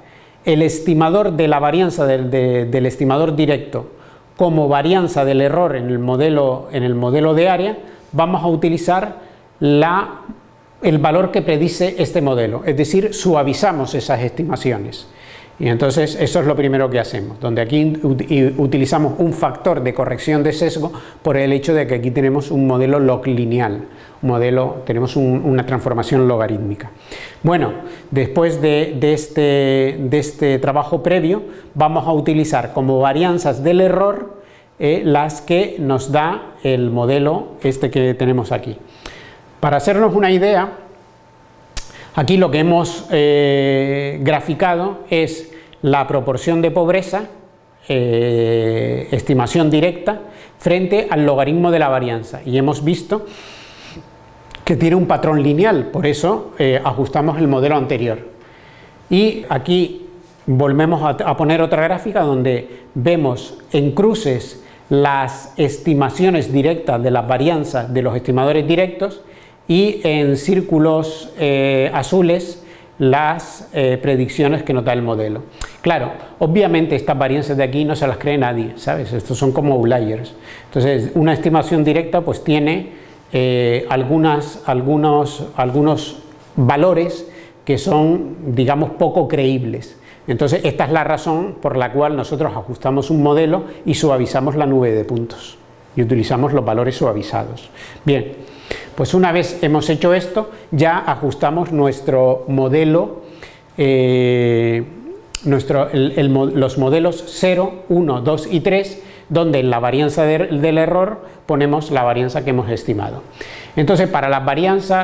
el estimador de la varianza del, estimador directo como varianza del error en el modelo, en el modelo de área, vamos a utilizar el valor que predice este modelo, es decir, suavizamos esas estimaciones. Y entonces eso es lo primero que hacemos, donde aquí utilizamos un factor de corrección de sesgo por el hecho de que aquí tenemos un modelo log lineal, un modelo, tenemos una transformación logarítmica. Bueno, después de, este, de, este, trabajo previo vamos a utilizar como varianzas del error eh, las que nos da el modelo este que tenemos aquí. Para hacernos una idea, Aquí lo que hemos eh, graficado es la proporción de pobreza, eh, estimación directa, frente al logaritmo de la varianza. Y hemos visto que tiene un patrón lineal, por eso eh, ajustamos el modelo anterior. Y aquí volvemos a, poner otra gráfica donde vemos en cruces las estimaciones directas de las varianzas de los estimadores directos y en círculos eh, azules las eh, predicciones que nos da el modelo. Claro, obviamente estas varianzas de aquí no se las cree nadie, ¿sabes? Estos son como outliers. Entonces, una estimación directa pues tiene eh, algunas, algunos, algunos valores que son, digamos, poco creíbles. Entonces, esta es la razón por la cual nosotros ajustamos un modelo y suavizamos la nube de puntos y utilizamos los valores suavizados. Bien, pues una vez hemos hecho esto, ya ajustamos nuestro modelo, eh, los modelos 0, 1, 2 y 3, donde en la varianza del error ponemos la varianza que hemos estimado. Entonces, para las,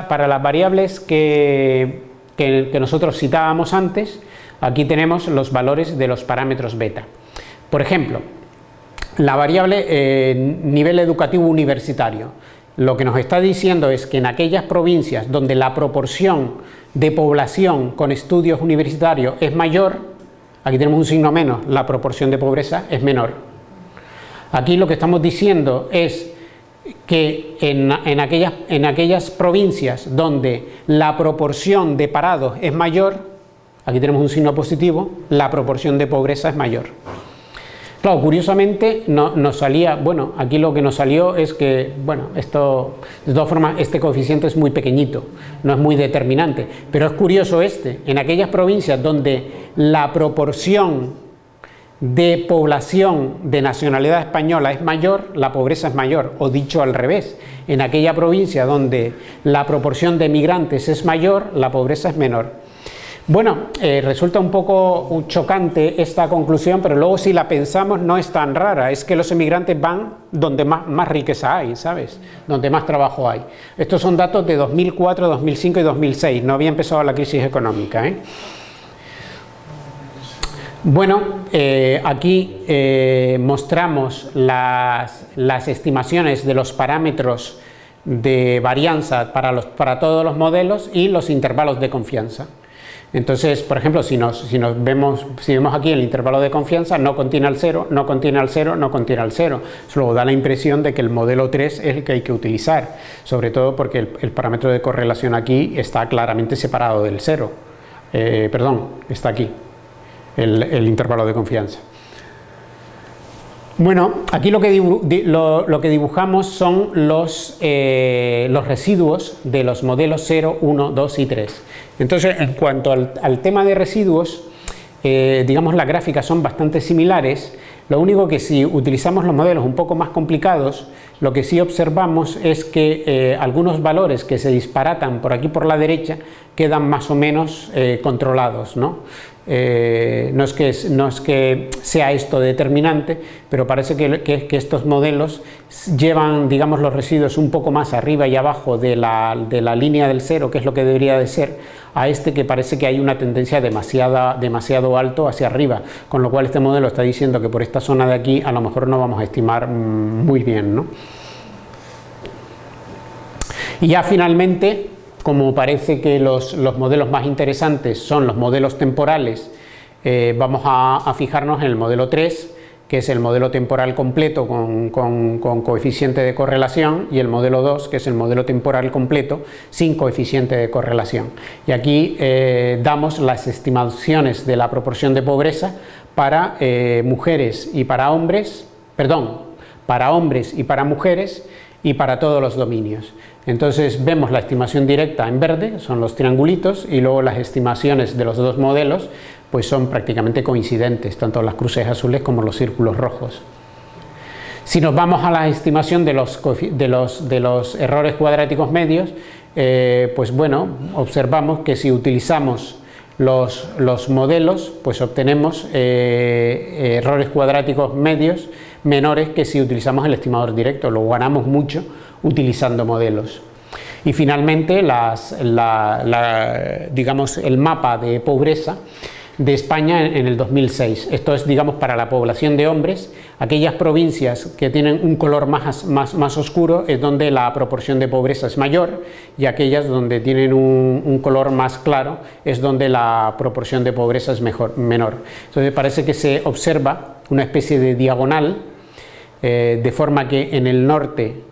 para las variables que, nosotros citábamos antes, aquí tenemos los valores de los parámetros beta. Por ejemplo, la variable eh, nivel educativo universitario lo que nos está diciendo es que en aquellas provincias donde la proporción de población con estudios universitarios es mayor, aquí tenemos un signo menos, la proporción de pobreza es menor. Aquí lo que estamos diciendo es que en, aquellas, provincias donde la proporción de parados es mayor, aquí tenemos un signo positivo, la proporción de pobreza es mayor. Claro, curiosamente no, nos salía, bueno, aquí lo que nos salió es que, bueno, esto, de todas formas, este coeficiente es muy pequeñito, no es muy determinante, pero es curioso este, en aquellas provincias donde la proporción de población de nacionalidad española es mayor, la pobreza es mayor, o dicho al revés, en aquella provincia donde la proporción de migrantes es mayor, la pobreza es menor. Bueno, eh, resulta un poco chocante esta conclusión, pero luego si la pensamos no es tan rara, es que los emigrantes van donde más, riqueza hay, ¿sabes? Donde más trabajo hay. Estos son datos de 2004, 2005 y 2006, no había empezado la crisis económica. ¿eh? Bueno, eh, aquí mostramos las, las, estimaciones de los parámetros de varianza para, los, para todos los modelos y los intervalos de confianza. Entonces, por ejemplo, si nos, vemos, si vemos aquí el intervalo de confianza, no contiene al 0, no contiene al 0, no contiene al 0. Eso luego da la impresión de que el modelo 3 es el que hay que utilizar, sobre todo porque el, parámetro de correlación aquí está claramente separado del 0. Eh, perdón, está aquí, el, intervalo de confianza. Bueno, aquí lo que, dibujamos son los, eh, los residuos de los modelos 0, 1, 2 y 3. Entonces, en cuanto al, tema de residuos, eh, digamos las gráficas son bastante similares, lo único que si utilizamos los modelos un poco más complicados, lo que sí observamos es que eh, algunos valores que se disparatan por aquí por la derecha quedan más o menos eh, controlados. ¿no? Eh, no, es que, no es que sea esto determinante, pero parece que, estos modelos llevan digamos, los residuos un poco más arriba y abajo de la, línea del cero, que es lo que debería de ser, a este que parece que hay una tendencia demasiado alto hacia arriba, con lo cual este modelo está diciendo que por esta zona de aquí a lo mejor no vamos a estimar mm, muy bien. ¿no? Y ya finalmente como parece que los, modelos más interesantes son los modelos temporales, eh, vamos a, fijarnos en el modelo 3, que es el modelo temporal completo con, coeficiente de correlación, y el modelo 2, que es el modelo temporal completo sin coeficiente de correlación. Y aquí eh, damos las estimaciones de la proporción de pobreza para eh, mujeres y para hombres, perdón, para hombres y para mujeres y para todos los dominios. Entonces vemos la estimación directa en verde, son los triangulitos, y luego las estimaciones de los dos modelos pues son prácticamente coincidentes, tanto las cruces azules como los círculos rojos. Si nos vamos a la estimación de los, de los, de los errores cuadráticos medios, eh, pues bueno, observamos que si utilizamos los, los modelos, pues obtenemos eh, errores cuadráticos medios menores que si utilizamos el estimador directo, lo ganamos mucho utilizando modelos. Y finalmente, digamos, el mapa de pobreza de España en el 2006. Esto es, digamos, para la población de hombres. Aquellas provincias que tienen un color más, más, más oscuro es donde la proporción de pobreza es mayor y aquellas donde tienen un, color más claro es donde la proporción de pobreza es mejor, menor. Entonces parece que se observa una especie de diagonal eh, de forma que en el norte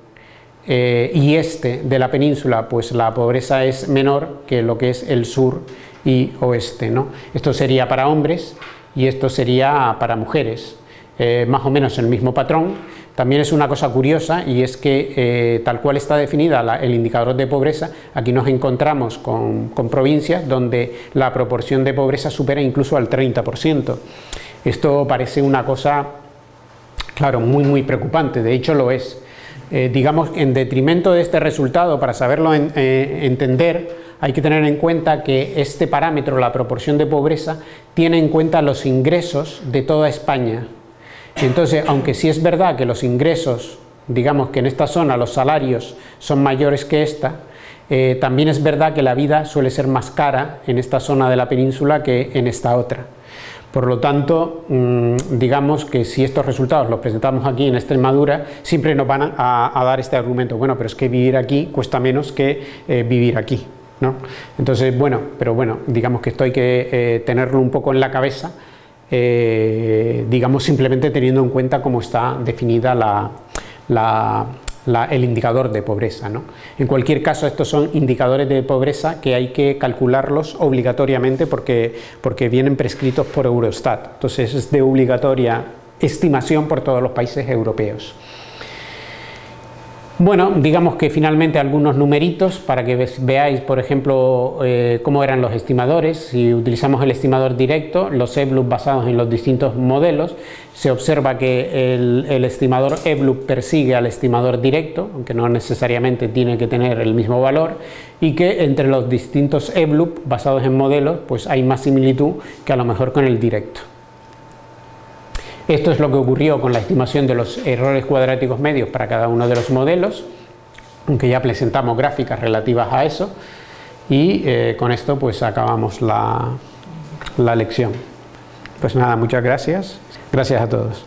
eh, y este de la península pues la pobreza es menor que lo que es el sur y oeste. ¿no? Esto sería para hombres y esto sería para mujeres, eh, más o menos el mismo patrón. También es una cosa curiosa y es que eh, tal cual está definida el indicador de pobreza, aquí nos encontramos con, con provincias donde la proporción de pobreza supera incluso al 30%. Esto parece una cosa, claro, muy muy preocupante, de hecho lo es. Eh, digamos, en detrimento de este resultado, para saberlo eh, entender, hay que tener en cuenta que este parámetro, la proporción de pobreza, tiene en cuenta los ingresos de toda España. Entonces, aunque sí es verdad que los ingresos, digamos que en esta zona los salarios son mayores que esta, eh, también es verdad que la vida suele ser más cara en esta zona de la península que en esta otra. Por lo tanto, mm, digamos que si estos resultados los presentamos aquí en Extremadura, siempre nos van a, dar este argumento, bueno, pero es que vivir aquí cuesta menos que eh, vivir aquí. ¿No? Entonces, bueno, pero bueno, digamos que esto hay que eh, tenerlo un poco en la cabeza, eh, digamos simplemente teniendo en cuenta cómo está definida el indicador de pobreza. ¿no? En cualquier caso, estos son indicadores de pobreza que hay que calcularlos obligatoriamente porque, porque vienen prescritos por Eurostat. Entonces es de obligatoria estimación por todos los países europeos. Bueno, digamos que finalmente algunos numeritos para que veáis, por ejemplo, eh, cómo eran los estimadores. Si utilizamos el estimador directo, los EBLUP basados en los distintos modelos, se observa que el, estimador EBLUP persigue al estimador directo, aunque no necesariamente tiene que tener el mismo valor, y que entre los distintos EBLUP basados en modelos, pues hay más similitud que a lo mejor con el directo. Esto es lo que ocurrió con la estimación de los errores cuadráticos medios para cada uno de los modelos, aunque ya presentamos gráficas relativas a eso. Y eh, con esto pues acabamos la, la lección. Pues nada, muchas gracias. Gracias a todos.